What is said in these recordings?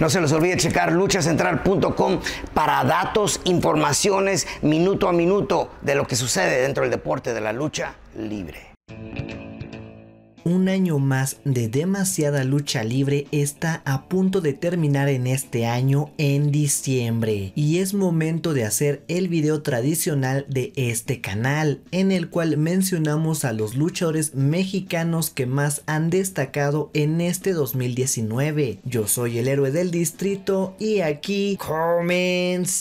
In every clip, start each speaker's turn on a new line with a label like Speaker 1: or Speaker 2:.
Speaker 1: No se les olvide checar luchacentral.com para datos, informaciones, minuto a minuto de lo que sucede dentro del deporte de la lucha libre.
Speaker 2: Un año más de demasiada lucha libre está a punto de terminar en este año en diciembre y es momento de hacer el video tradicional de este canal en el cual mencionamos a los luchadores mexicanos que más han destacado en este 2019. Yo soy el héroe del distrito y aquí comenzamos.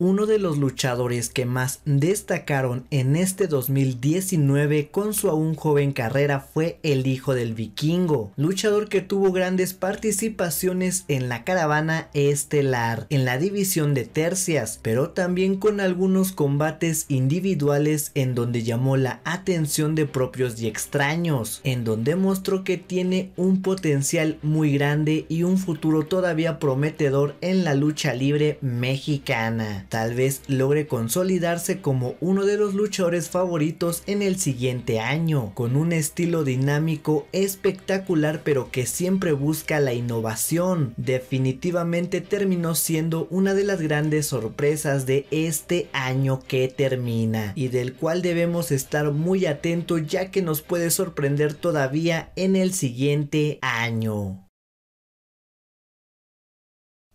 Speaker 2: Uno de los luchadores que más destacaron en este 2019 con su aún joven carrera fue el hijo del vikingo, luchador que tuvo grandes participaciones en la caravana estelar, en la división de tercias, pero también con algunos combates individuales en donde llamó la atención de propios y extraños, en donde mostró que tiene un potencial muy grande y un futuro todavía prometedor en la lucha libre mexicana tal vez logre consolidarse como uno de los luchadores favoritos en el siguiente año, con un estilo dinámico espectacular pero que siempre busca la innovación. Definitivamente terminó siendo una de las grandes sorpresas de este año que termina y del cual debemos estar muy atentos ya que nos puede sorprender todavía en el siguiente año.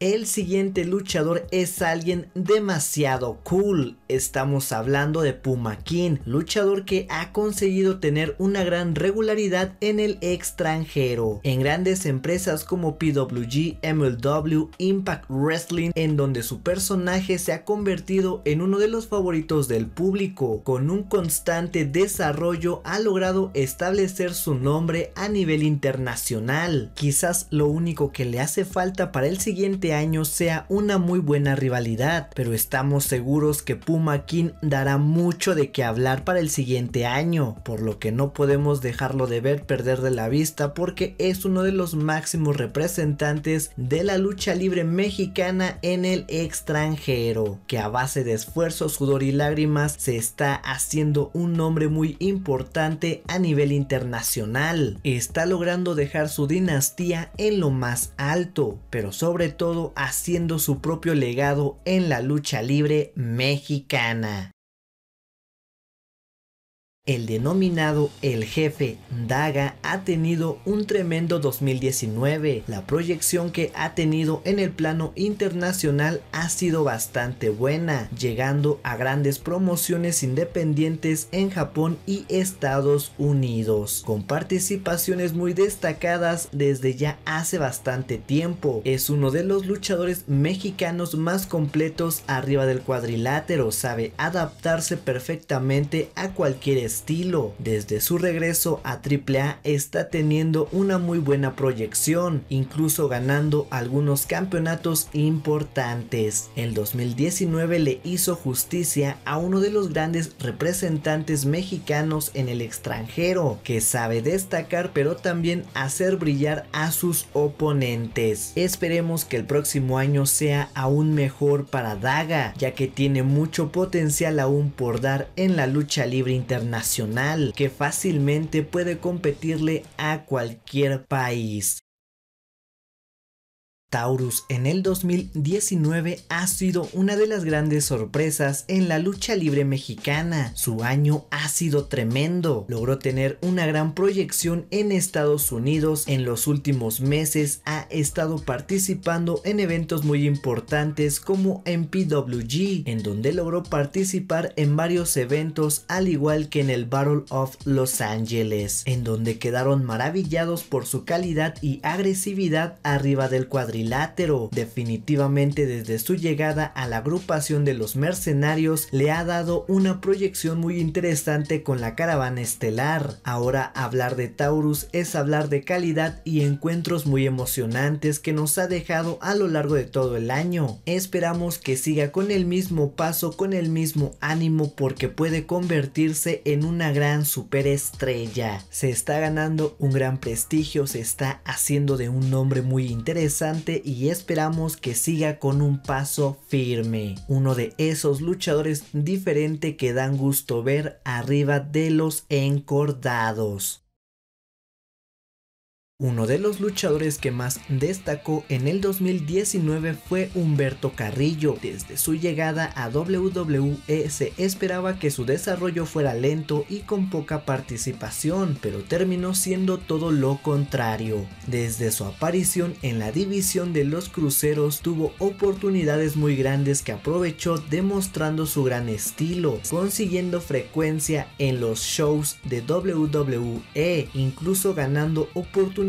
Speaker 2: El siguiente luchador es alguien demasiado cool. Estamos hablando de Puma King, luchador que ha conseguido tener una gran regularidad en el extranjero, en grandes empresas como PWG, MLW, Impact Wrestling, en donde su personaje se ha convertido en uno de los favoritos del público. Con un constante desarrollo ha logrado establecer su nombre a nivel internacional. Quizás lo único que le hace falta para el siguiente año sea una muy buena rivalidad, pero estamos seguros que Puma King dará mucho de qué hablar para el siguiente año, por lo que no podemos dejarlo de ver perder de la vista porque es uno de los máximos representantes de la lucha libre mexicana en el extranjero, que a base de esfuerzo, sudor y lágrimas se está haciendo un nombre muy importante a nivel internacional. Está logrando dejar su dinastía en lo más alto, pero sobre todo haciendo su propio legado en la lucha libre mexicana el denominado El Jefe Daga ha tenido un tremendo 2019. La proyección que ha tenido en el plano internacional ha sido bastante buena, llegando a grandes promociones independientes en Japón y Estados Unidos, con participaciones muy destacadas desde ya hace bastante tiempo. Es uno de los luchadores mexicanos más completos arriba del cuadrilátero, sabe adaptarse perfectamente a cualquier estilo estilo. Desde su regreso a AAA está teniendo una muy buena proyección, incluso ganando algunos campeonatos importantes. El 2019 le hizo justicia a uno de los grandes representantes mexicanos en el extranjero, que sabe destacar pero también hacer brillar a sus oponentes. Esperemos que el próximo año sea aún mejor para Daga, ya que tiene mucho potencial aún por dar en la lucha libre internacional que fácilmente puede competirle a cualquier país. Taurus en el 2019 ha sido una de las grandes sorpresas en la lucha libre mexicana. Su año ha sido tremendo. Logró tener una gran proyección en Estados Unidos. En los últimos meses ha estado participando en eventos muy importantes como en PWG, en donde logró participar en varios eventos al igual que en el Battle of Los Angeles, en donde quedaron maravillados por su calidad y agresividad arriba del cuadrilátero Definitivamente desde su llegada a la agrupación de los mercenarios le ha dado una proyección muy interesante con la caravana estelar. Ahora hablar de Taurus es hablar de calidad y encuentros muy emocionantes que nos ha dejado a lo largo de todo el año. Esperamos que siga con el mismo paso, con el mismo ánimo porque puede convertirse en una gran superestrella. Se está ganando un gran prestigio, se está haciendo de un nombre muy interesante y esperamos que siga con un paso firme. Uno de esos luchadores diferente que dan gusto ver arriba de los encordados. Uno de los luchadores que más destacó en el 2019 fue Humberto Carrillo. Desde su llegada a WWE se esperaba que su desarrollo fuera lento y con poca participación, pero terminó siendo todo lo contrario. Desde su aparición en la división de los cruceros tuvo oportunidades muy grandes que aprovechó demostrando su gran estilo, consiguiendo frecuencia en los shows de WWE, incluso ganando oportunidades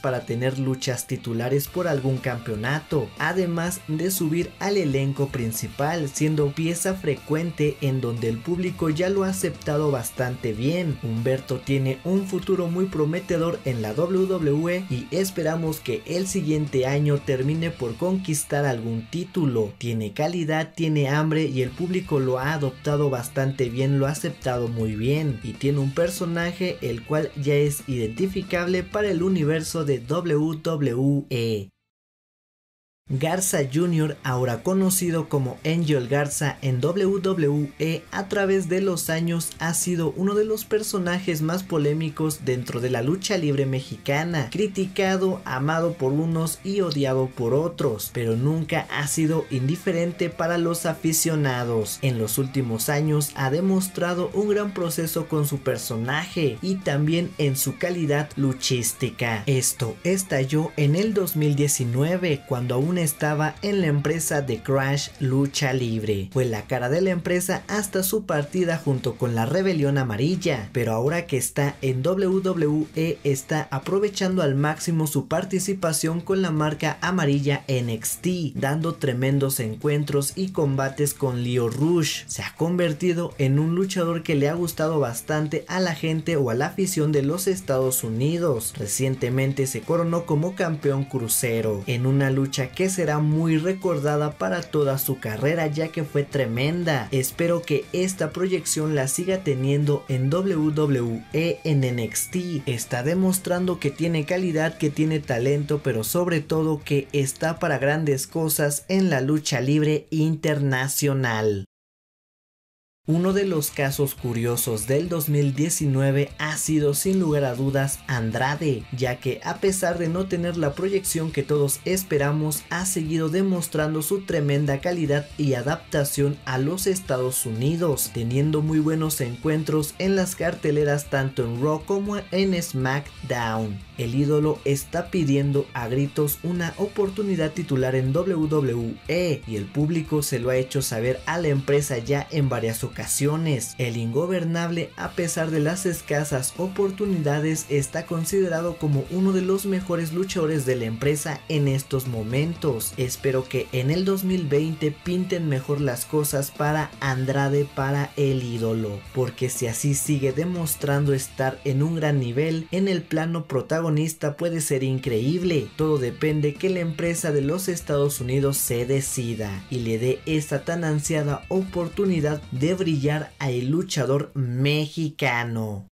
Speaker 2: para tener luchas titulares por algún campeonato, además de subir al elenco principal, siendo pieza frecuente en donde el público ya lo ha aceptado bastante bien. Humberto tiene un futuro muy prometedor en la WWE y esperamos que el siguiente año termine por conquistar algún título. Tiene calidad, tiene hambre y el público lo ha adoptado bastante bien, lo ha aceptado muy bien y tiene un personaje el cual ya es identificable para el universo universo de WWE. Garza Jr., ahora conocido como Angel Garza en WWE a través de los años, ha sido uno de los personajes más polémicos dentro de la lucha libre mexicana, criticado, amado por unos y odiado por otros, pero nunca ha sido indiferente para los aficionados. En los últimos años ha demostrado un gran proceso con su personaje y también en su calidad luchística. Esto estalló en el 2019 cuando aún estaba en la empresa de Crash Lucha Libre. Fue la cara de la empresa hasta su partida junto con la Rebelión Amarilla, pero ahora que está en WWE está aprovechando al máximo su participación con la marca amarilla NXT, dando tremendos encuentros y combates con Leo Rush. Se ha convertido en un luchador que le ha gustado bastante a la gente o a la afición de los Estados Unidos. Recientemente se coronó como campeón crucero en una lucha que será muy recordada para toda su carrera ya que fue tremenda. Espero que esta proyección la siga teniendo en WWE en NXT. Está demostrando que tiene calidad, que tiene talento, pero sobre todo que está para grandes cosas en la lucha libre internacional. Uno de los casos curiosos del 2019 ha sido sin lugar a dudas Andrade, ya que a pesar de no tener la proyección que todos esperamos, ha seguido demostrando su tremenda calidad y adaptación a los Estados Unidos, teniendo muy buenos encuentros en las carteleras tanto en Raw como en SmackDown. El ídolo está pidiendo a gritos una oportunidad titular en WWE y el público se lo ha hecho saber a la empresa ya en varias ocasiones el ingobernable, a pesar de las escasas oportunidades, está considerado como uno de los mejores luchadores de la empresa en estos momentos. Espero que en el 2020 pinten mejor las cosas para Andrade, para el ídolo, porque si así sigue demostrando estar en un gran nivel, en el plano protagonista puede ser increíble. Todo depende que la empresa de los Estados Unidos se decida y le dé esta tan ansiada oportunidad de brillar al luchador mexicano.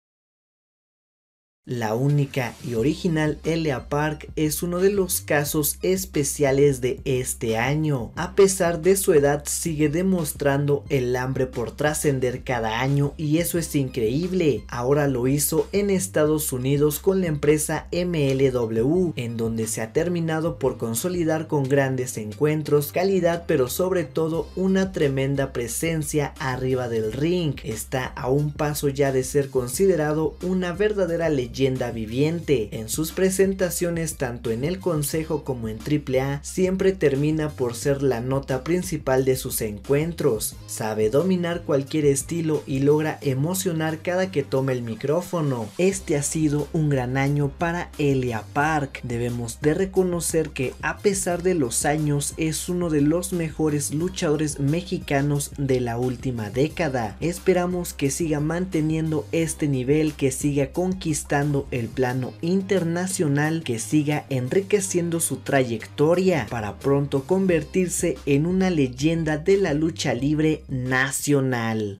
Speaker 2: La única y original Elia Park es uno de los casos especiales de este año. A pesar de su edad sigue demostrando el hambre por trascender cada año y eso es increíble. Ahora lo hizo en Estados Unidos con la empresa MLW, en donde se ha terminado por consolidar con grandes encuentros, calidad pero sobre todo una tremenda presencia arriba del ring. Está a un paso ya de ser considerado una verdadera leyenda leyenda viviente. En sus presentaciones tanto en el Consejo como en AAA siempre termina por ser la nota principal de sus encuentros. Sabe dominar cualquier estilo y logra emocionar cada que toma el micrófono. Este ha sido un gran año para Elia Park. Debemos de reconocer que a pesar de los años es uno de los mejores luchadores mexicanos de la última década. Esperamos que siga manteniendo este nivel, que siga conquistando el plano internacional que siga enriqueciendo su trayectoria para pronto convertirse en una leyenda de la lucha libre nacional.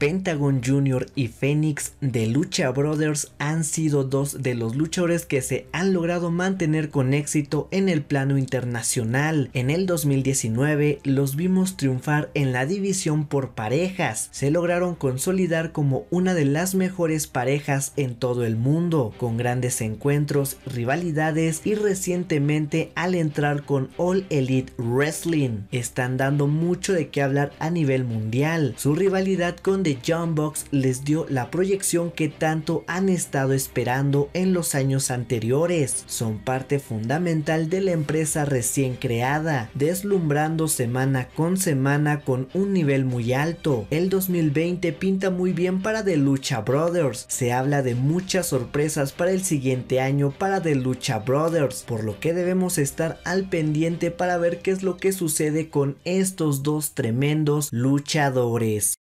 Speaker 2: Pentagon Jr. y Phoenix de Lucha Brothers han sido dos de los luchadores que se han logrado mantener con éxito en el plano internacional. En el 2019 los vimos triunfar en la división por parejas. Se lograron consolidar como una de las mejores parejas en todo el mundo, con grandes encuentros, rivalidades y recientemente al entrar con All Elite Wrestling. Están dando mucho de qué hablar a nivel mundial. Su rivalidad con John Box les dio la proyección que tanto han estado esperando en los años anteriores. Son parte fundamental de la empresa recién creada, deslumbrando semana con semana con un nivel muy alto. El 2020 pinta muy bien para The Lucha Brothers. Se habla de muchas sorpresas para el siguiente año para The Lucha Brothers, por lo que debemos estar al pendiente para ver qué es lo que sucede con estos dos tremendos luchadores.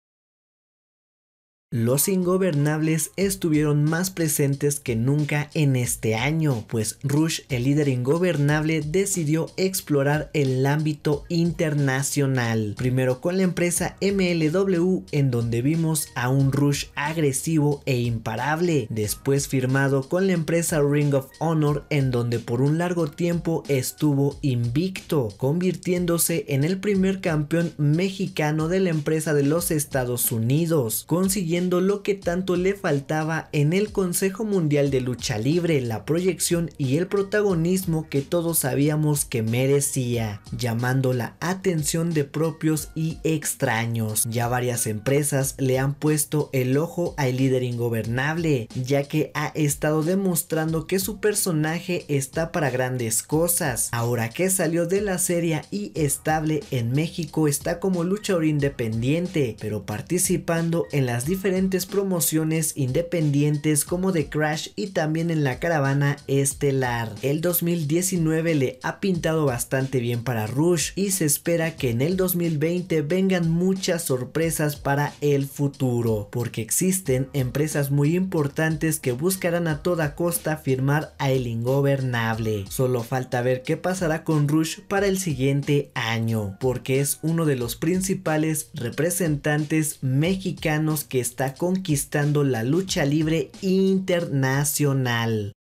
Speaker 2: Los ingobernables estuvieron más presentes que nunca en este año, pues Rush, el líder ingobernable, decidió explorar el ámbito internacional. Primero con la empresa MLW, en donde vimos a un Rush agresivo e imparable. Después firmado con la empresa Ring of Honor, en donde por un largo tiempo estuvo invicto, convirtiéndose en el primer campeón mexicano de la empresa de los Estados Unidos, consiguiendo lo que tanto le faltaba en el Consejo Mundial de Lucha Libre, la proyección y el protagonismo que todos sabíamos que merecía, llamando la atención de propios y extraños. Ya varias empresas le han puesto el ojo al líder ingobernable, ya que ha estado demostrando que su personaje está para grandes cosas. Ahora que salió de la serie y estable en México está como luchador independiente, pero participando en las diferentes promociones independientes como The Crash y también en la caravana estelar. El 2019 le ha pintado bastante bien para Rush y se espera que en el 2020 vengan muchas sorpresas para el futuro, porque existen empresas muy importantes que buscarán a toda costa firmar a el ingobernable. Solo falta ver qué pasará con Rush para el siguiente año, porque es uno de los principales representantes mexicanos que está conquistando la lucha libre internacional.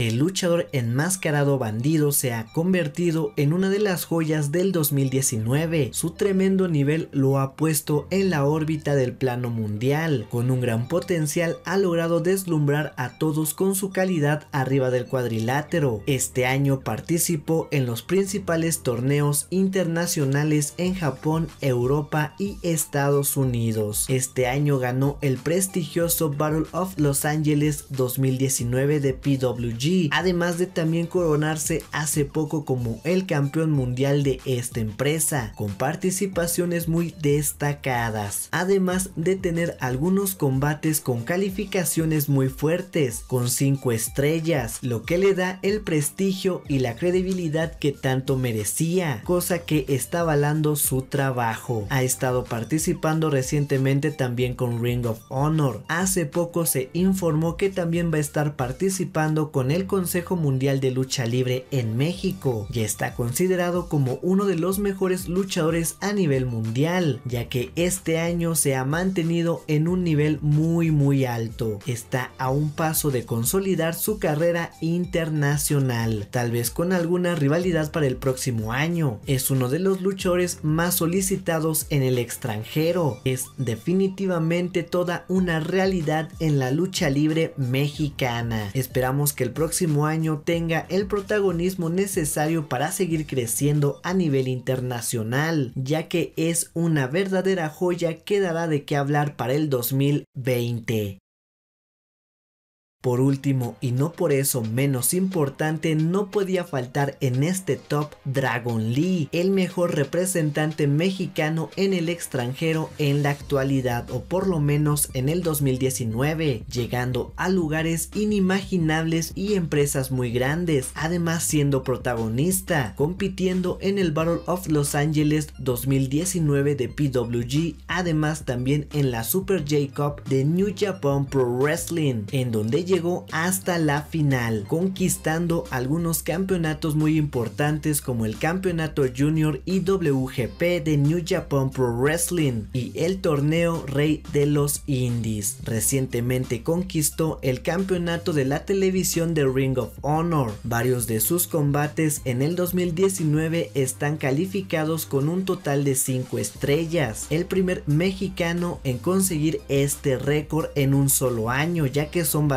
Speaker 2: El luchador enmascarado bandido se ha convertido en una de las joyas del 2019. Su tremendo nivel lo ha puesto en la órbita del plano mundial. Con un gran potencial ha logrado deslumbrar a todos con su calidad arriba del cuadrilátero. Este año participó en los principales torneos internacionales en Japón, Europa y Estados Unidos. Este año ganó el prestigioso Battle of Los Angeles 2019 de PWG además de también coronarse hace poco como el campeón mundial de esta empresa, con participaciones muy destacadas, además de tener algunos combates con calificaciones muy fuertes, con 5 estrellas, lo que le da el prestigio y la credibilidad que tanto merecía, cosa que está avalando su trabajo. Ha estado participando recientemente también con Ring of Honor. Hace poco se informó que también va a estar participando con el Consejo Mundial de Lucha Libre en México y está considerado como uno de los mejores luchadores a nivel mundial, ya que este año se ha mantenido en un nivel muy muy alto. Está a un paso de consolidar su carrera internacional, tal vez con alguna rivalidad para el próximo año. Es uno de los luchadores más solicitados en el extranjero. Es definitivamente toda una realidad en la lucha libre mexicana. Esperamos que el próximo año tenga el protagonismo necesario para seguir creciendo a nivel internacional, ya que es una verdadera joya que dará de qué hablar para el 2020. Por último, y no por eso menos importante, no podía faltar en este top Dragon Lee, el mejor representante mexicano en el extranjero en la actualidad, o por lo menos en el 2019, llegando a lugares inimaginables y empresas muy grandes, además siendo protagonista, compitiendo en el Battle of Los Angeles 2019 de PWG, además también en la Super J Cup de New Japan Pro Wrestling, en donde llegó hasta la final, conquistando algunos campeonatos muy importantes como el Campeonato Junior IWGP de New Japan Pro Wrestling y el torneo Rey de los Indies. Recientemente conquistó el campeonato de la televisión de Ring of Honor. Varios de sus combates en el 2019 están calificados con un total de 5 estrellas. El primer mexicano en conseguir este récord en un solo año, ya que son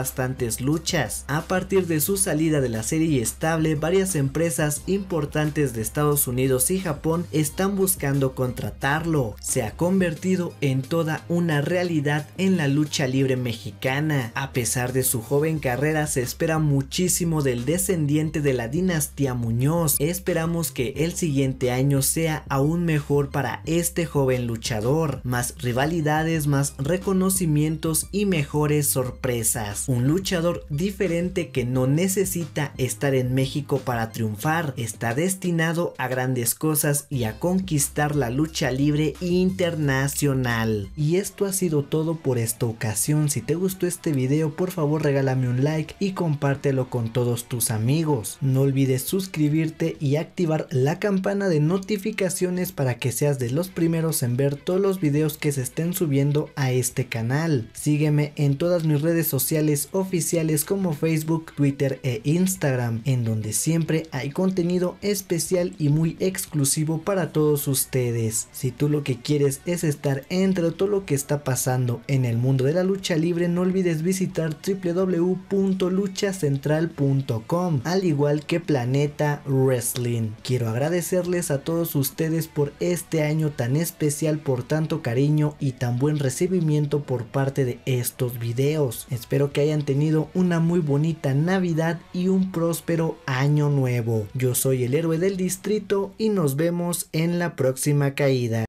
Speaker 2: luchas. A partir de su salida de la serie estable, varias empresas importantes de Estados Unidos y Japón están buscando contratarlo. Se ha convertido en toda una realidad en la lucha libre mexicana. A pesar de su joven carrera, se espera muchísimo del descendiente de la dinastía Muñoz. Esperamos que el siguiente año sea aún mejor para este joven luchador. Más rivalidades, más reconocimientos y mejores sorpresas. Un luchador diferente que no necesita estar en México para triunfar. Está destinado a grandes cosas y a conquistar la lucha libre internacional. Y esto ha sido todo por esta ocasión. Si te gustó este video, por favor regálame un like y compártelo con todos tus amigos. No olvides suscribirte y activar la campana de notificaciones para que seas de los primeros en ver todos los videos que se estén subiendo a este canal. Sígueme en todas mis redes sociales oficiales como Facebook, Twitter e Instagram, en donde siempre hay contenido especial y muy exclusivo para todos ustedes. Si tú lo que quieres es estar entre todo lo que está pasando en el mundo de la lucha libre, no olvides visitar www.luchacentral.com, al igual que Planeta Wrestling. Quiero agradecerles a todos ustedes por este año tan especial, por tanto cariño y tan buen recibimiento por parte de estos videos. Espero que hayan tenido una muy bonita Navidad y un próspero año nuevo. Yo soy el héroe del distrito y nos vemos en la próxima caída.